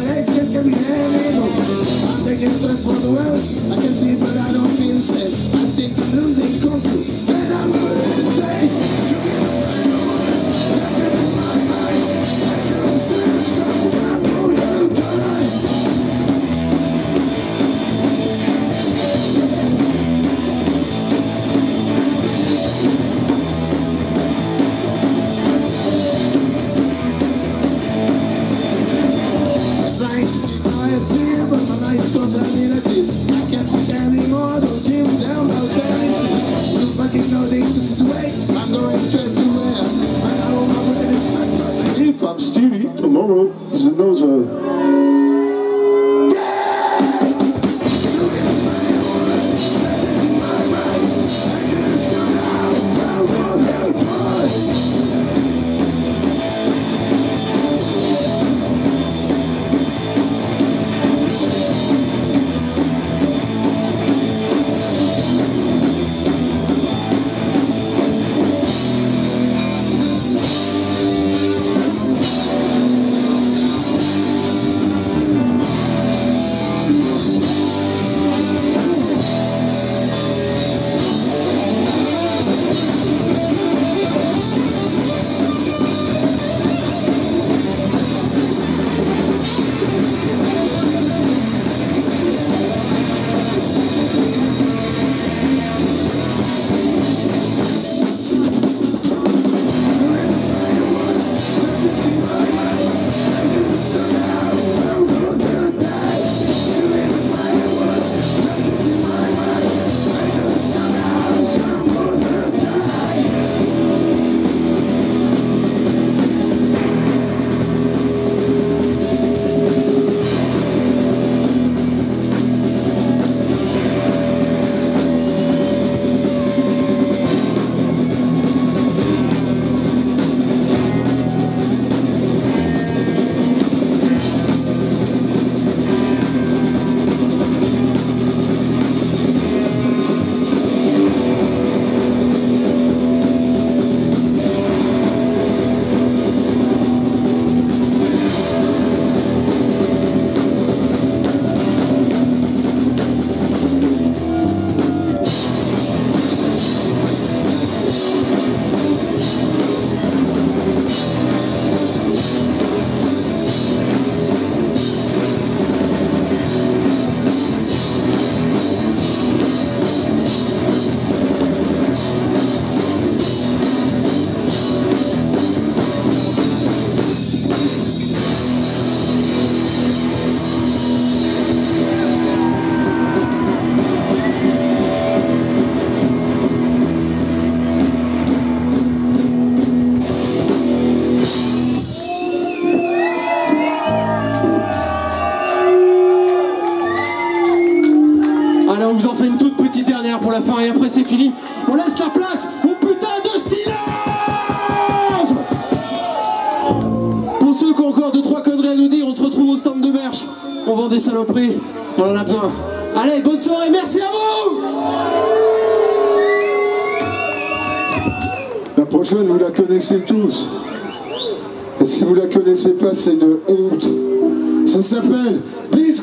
I hate to get them heavy. They get to the for the world. I can see it, but I don't. know, those are après c'est fini. On laisse la place au putain de Steelers Pour ceux qui ont encore deux trois conneries à nous dire, on se retrouve au stand de merch. On vend des saloperies, on en a besoin. Allez, bonne soirée, merci à vous La prochaine, vous la connaissez tous. Et si vous la connaissez pas, c'est une honte. Ça s'appelle Bis